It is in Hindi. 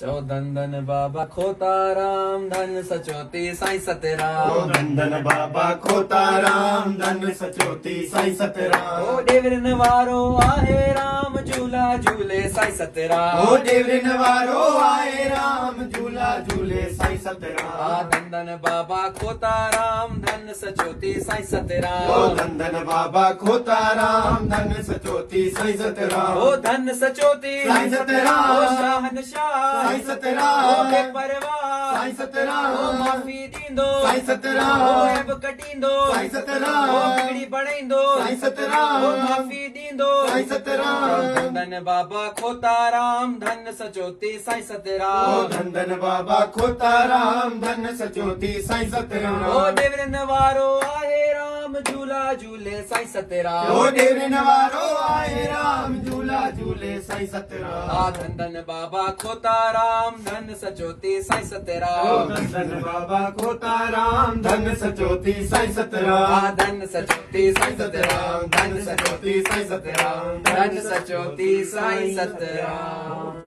चौधन धन बाबा खोता राम धन सचोती साई सतराम। ओ धन बाबा खोता राम धन सचोती साई सतराम। ओ देवरिन वारो आए राम झूला झूले साई सतराम। ओ देवरिन वारो आए राम झूला झूले साईं सतराम धन बाबा खोता राम धन सचोती साईं ओ सतराम धन बाबा खोता राम धन सचोती साईं सतराम ओ धन सचोती साईं सतराम। ओ शहनशाह साईं ओ सतराम साईं सतराम ओ माफ़ी ॾींदो साईं सतराम ओ ऐब कटींदो साईं सतराम ओ बिगड़ी बणाईंदो साईं सतराम ओ माफ़ी ॾींदो साईं सतराम धन बाबा खोता राम धन सचोती साई सतराम। धन धन बाबा खोता राम धन सचोती साई सतराम। ओ देवर नवारो आए राम झूला झूले साई सतराम। ओ देवर नवारो आए साईं सतराम धन धन बाबा खोता राम धन सचोती साई सतराम धन धन बाबा खोता राम धन सचोती साई सतराम धन सचोती साई सतराम धन सचोती साई सतराम धन सचोती साई सतराम